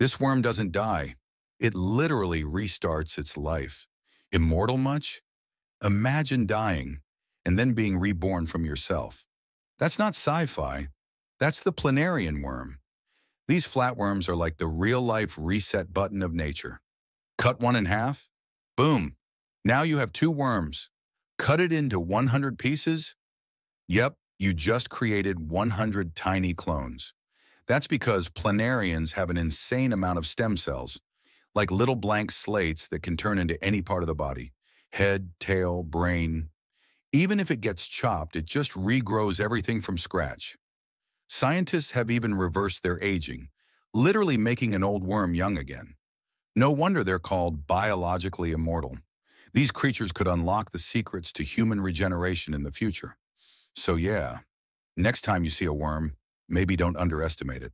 This worm doesn't die. It literally restarts its life. Immortal much? Imagine dying and then being reborn from yourself. That's not sci-fi. That's the planarian worm. These flatworms are like the real-life reset button of nature. Cut one in half, boom. Now you have two worms. Cut it into 100 pieces. Yep, you just created 100 tiny clones. That's because planarians have an insane amount of stem cells, like little blank slates that can turn into any part of the body. Head, tail, brain, even if it gets chopped, it just regrows everything from scratch. Scientists have even reversed their aging, literally making an old worm young again. No wonder they're called biologically immortal. These creatures could unlock the secrets to human regeneration in the future. So yeah, next time you see a worm, maybe don't underestimate it.